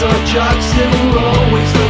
such obstacle always